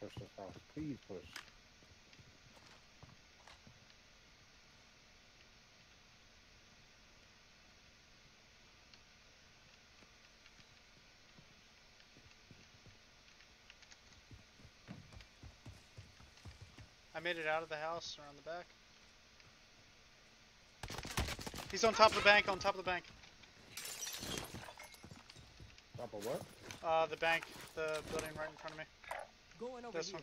push this house. Please push. I made it out of the house around the back. He's on top of the bank, on top of the bank. Top of what? Uh, the bank, the building right in front of me. Going over This here. one.